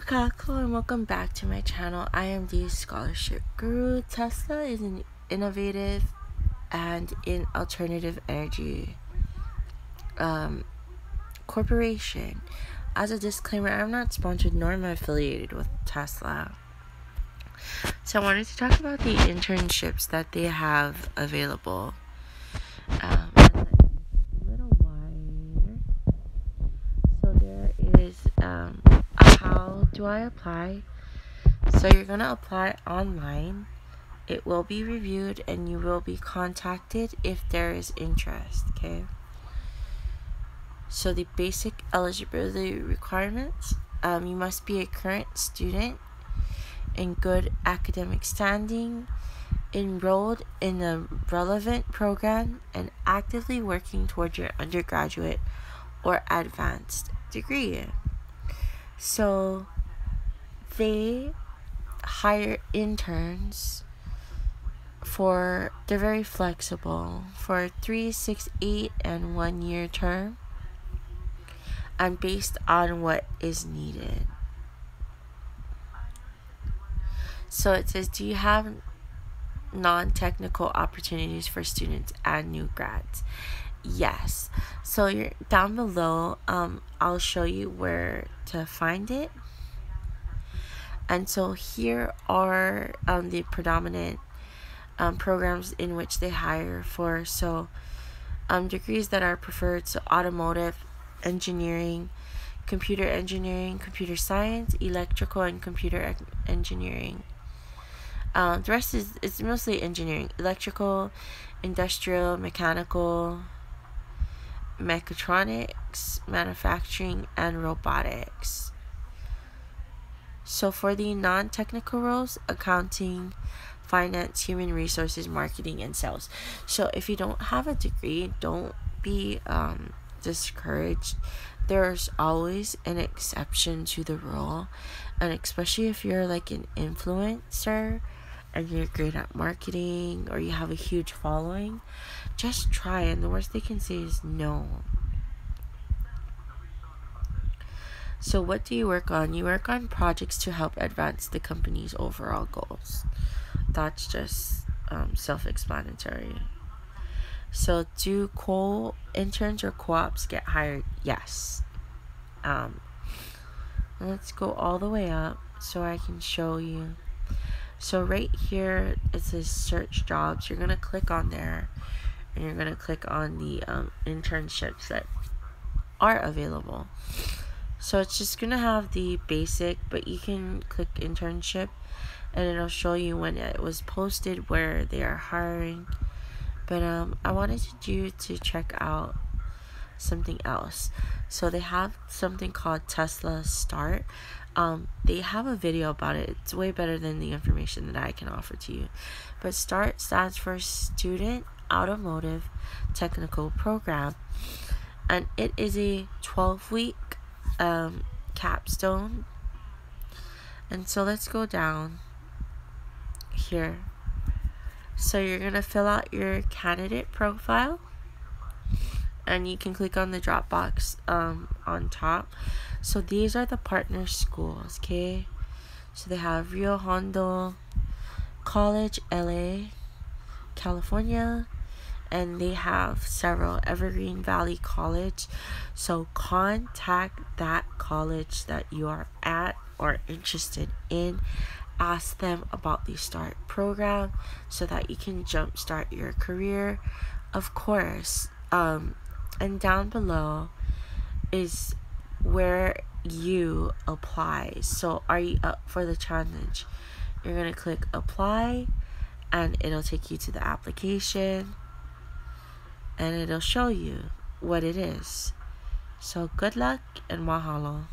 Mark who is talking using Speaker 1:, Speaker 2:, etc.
Speaker 1: Kako and welcome back to my channel. I am the Scholarship Guru. Tesla is an innovative and in alternative energy um, corporation. As a disclaimer, I'm not sponsored nor am I affiliated with Tesla. So I wanted to talk about the internships that they have available. Um, a little wider. So there is um, how do I apply? So you're gonna apply online. It will be reviewed and you will be contacted if there is interest. Okay. So the basic eligibility requirements: um, you must be a current student in good academic standing, enrolled in a relevant program, and actively working towards your undergraduate or advanced degree. So they hire interns for they're very flexible for three, six, eight, and one year term and based on what is needed. So it says, Do you have non technical opportunities for students and new grads? Yes. So you're down below. Um, I'll show you where to find it. And so here are um, the predominant um, programs in which they hire for. So um, degrees that are preferred. So automotive, engineering, computer engineering, computer science, electrical, and computer engineering. Um, the rest is it's mostly engineering, electrical, industrial, mechanical, mechatronics, manufacturing, and robotics. So for the non-technical roles, accounting, finance, human resources, marketing, and sales. So if you don't have a degree, don't be um, discouraged. There's always an exception to the rule, and especially if you're like an influencer and you're great at marketing or you have a huge following, just try. And the worst they can say is no. So, what do you work on? You work on projects to help advance the company's overall goals. That's just um, self explanatory. So, do co interns or co ops get hired? Yes. Um, let's go all the way up so I can show you. So right here it says search jobs. You're gonna click on there, and you're gonna click on the um, internships that are available. So it's just gonna have the basic, but you can click internship, and it'll show you when it was posted, where they are hiring. But um, I wanted you to check out something else. So they have something called Tesla Start um, they have a video about it. It's way better than the information that I can offer to you. But START stands for Student Automotive Technical Program, and it is a 12 week um, capstone. And so let's go down here. So you're going to fill out your candidate profile and you can click on the drop box um, on top so these are the partner schools okay so they have rio hondo college la california and they have several evergreen valley college so contact that college that you are at or interested in ask them about the start program so that you can jumpstart your career of course um, and down below is where you apply. So, are you up for the challenge? You're going to click apply and it'll take you to the application and it'll show you what it is. So, good luck and mahalo.